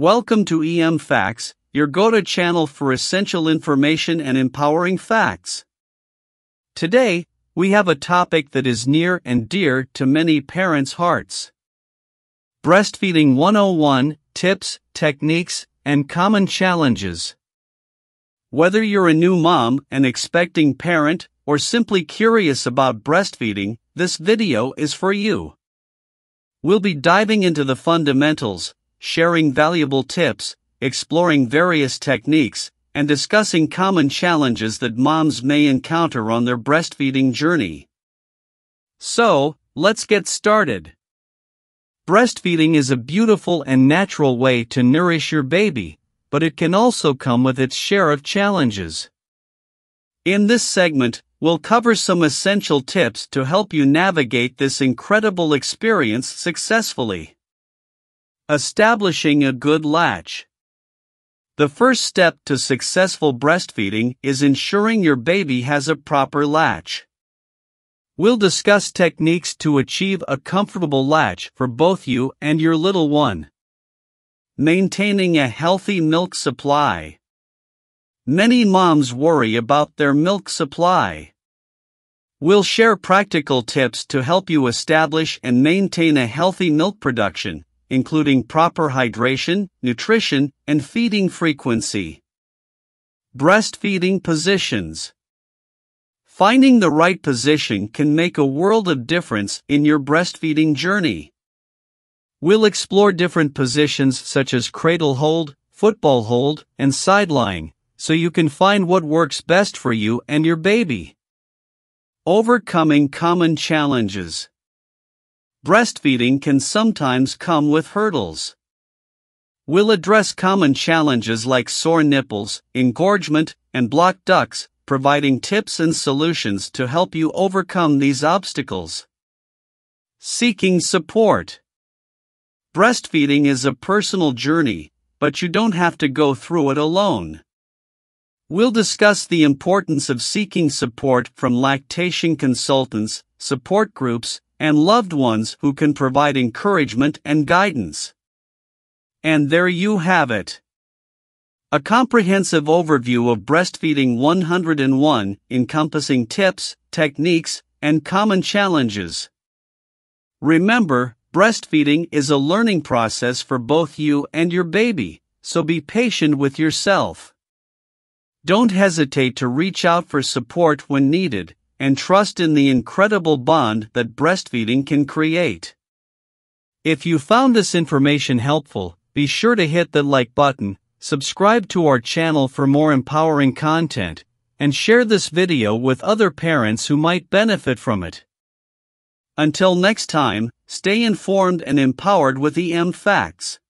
Welcome to EM Facts, your go to channel for essential information and empowering facts. Today, we have a topic that is near and dear to many parents' hearts Breastfeeding 101 Tips, Techniques, and Common Challenges. Whether you're a new mom, an expecting parent, or simply curious about breastfeeding, this video is for you. We'll be diving into the fundamentals, sharing valuable tips, exploring various techniques, and discussing common challenges that moms may encounter on their breastfeeding journey. So, let's get started. Breastfeeding is a beautiful and natural way to nourish your baby, but it can also come with its share of challenges. In this segment, we'll cover some essential tips to help you navigate this incredible experience successfully. Establishing a good latch. The first step to successful breastfeeding is ensuring your baby has a proper latch. We'll discuss techniques to achieve a comfortable latch for both you and your little one. Maintaining a healthy milk supply. Many moms worry about their milk supply. We'll share practical tips to help you establish and maintain a healthy milk production including proper hydration, nutrition, and feeding frequency. Breastfeeding positions. Finding the right position can make a world of difference in your breastfeeding journey. We'll explore different positions such as cradle hold, football hold, and side lying, so you can find what works best for you and your baby. Overcoming common challenges. Breastfeeding can sometimes come with hurdles. We'll address common challenges like sore nipples, engorgement, and blocked ducts, providing tips and solutions to help you overcome these obstacles. Seeking support. Breastfeeding is a personal journey, but you don't have to go through it alone. We'll discuss the importance of seeking support from lactation consultants, support groups, and loved ones who can provide encouragement and guidance. And there you have it. A comprehensive overview of Breastfeeding 101, encompassing tips, techniques, and common challenges. Remember, breastfeeding is a learning process for both you and your baby, so be patient with yourself. Don't hesitate to reach out for support when needed, and trust in the incredible bond that breastfeeding can create. If you found this information helpful, be sure to hit the like button, subscribe to our channel for more empowering content, and share this video with other parents who might benefit from it. Until next time, stay informed and empowered with EM Facts.